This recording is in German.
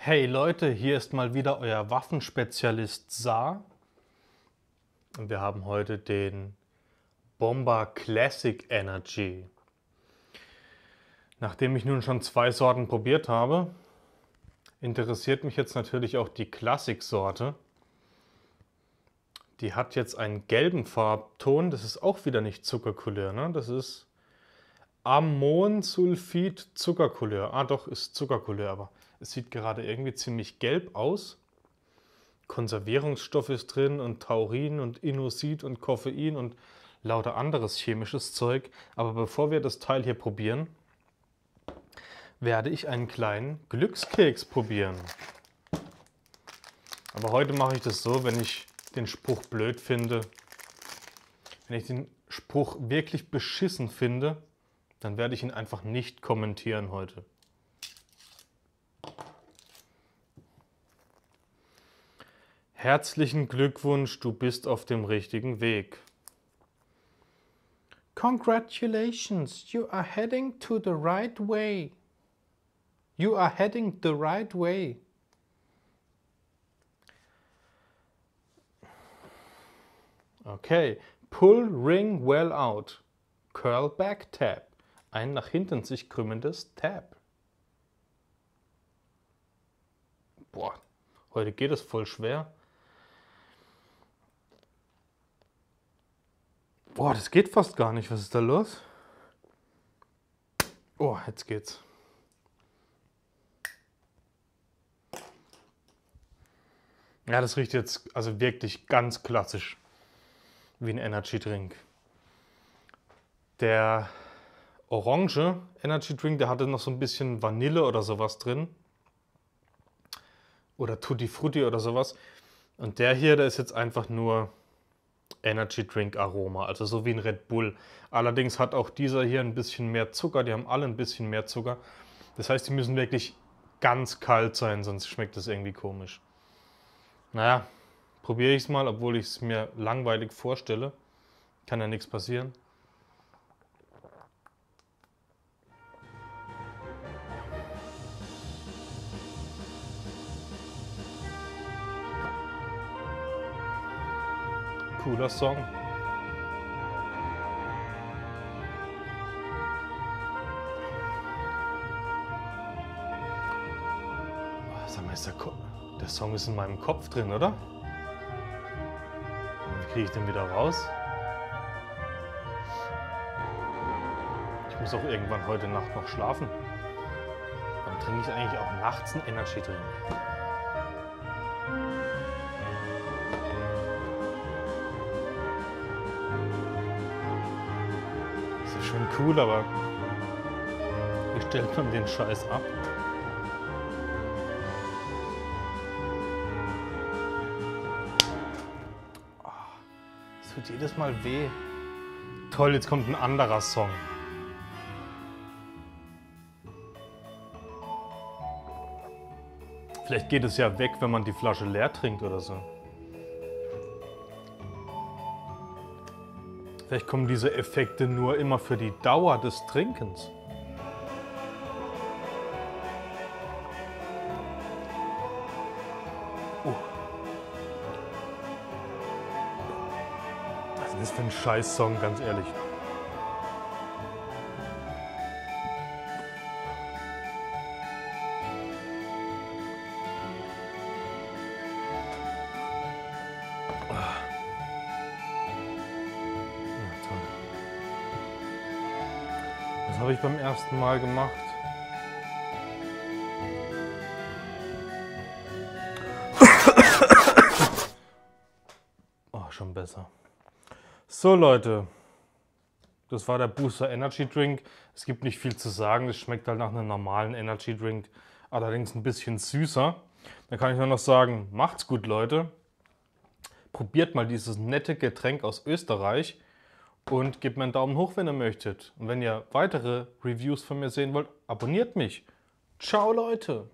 Hey Leute, hier ist mal wieder euer Waffenspezialist Saar. Und wir haben heute den Bomber Classic Energy. Nachdem ich nun schon zwei Sorten probiert habe, interessiert mich jetzt natürlich auch die Classic-Sorte. Die hat jetzt einen gelben Farbton, das ist auch wieder nicht Zuckercouleur, ne? das ist Ammonsulfid Zuckercouleur. Ah doch, ist Zuckercouleur, aber es sieht gerade irgendwie ziemlich gelb aus. Konservierungsstoff ist drin und Taurin und Inusit und Koffein und lauter anderes chemisches Zeug. Aber bevor wir das Teil hier probieren, werde ich einen kleinen Glückskeks probieren. Aber heute mache ich das so, wenn ich den Spruch blöd finde, wenn ich den Spruch wirklich beschissen finde, dann werde ich ihn einfach nicht kommentieren heute. Herzlichen Glückwunsch, du bist auf dem richtigen Weg. Congratulations, you are heading to the right way. You are heading the right way. Okay, pull ring well out. Curl back tab. Ein nach hinten sich krümmendes Tab. Boah, heute geht es voll schwer. Boah, das geht fast gar nicht. Was ist da los? Oh, jetzt geht's. Ja, das riecht jetzt also wirklich ganz klassisch wie ein Energy Drink. Der Orange Energy Drink, der hatte noch so ein bisschen Vanille oder sowas drin. Oder Tutti Frutti oder sowas. Und der hier, der ist jetzt einfach nur Energy Drink Aroma, also so wie ein Red Bull. Allerdings hat auch dieser hier ein bisschen mehr Zucker, die haben alle ein bisschen mehr Zucker. Das heißt, die müssen wirklich ganz kalt sein, sonst schmeckt das irgendwie komisch. Naja, probiere ich es mal, obwohl ich es mir langweilig vorstelle. Kann ja nichts passieren. Cooler Song. Sag mal, ist der, der Song ist in meinem Kopf drin, oder? Wie kriege ich den wieder raus? Ich muss auch irgendwann heute Nacht noch schlafen. Warum trinke ich eigentlich auch nachts einen Energy Schon cool, aber wie stellt man den Scheiß ab? Es tut jedes Mal weh. Toll, jetzt kommt ein anderer Song. Vielleicht geht es ja weg, wenn man die Flasche leer trinkt oder so. Vielleicht kommen diese Effekte nur immer für die Dauer des Trinkens. Oh. Was ist das für ein Scheiß-Song, ganz ehrlich? Habe ich beim ersten Mal gemacht. Oh, schon besser. So Leute, das war der Booster Energy Drink. Es gibt nicht viel zu sagen, es schmeckt halt nach einem normalen Energy Drink, allerdings ein bisschen süßer. Da kann ich nur noch sagen, macht's gut Leute. Probiert mal dieses nette Getränk aus Österreich und gebt mir einen Daumen hoch, wenn ihr möchtet. Und wenn ihr weitere Reviews von mir sehen wollt, abonniert mich. Ciao Leute!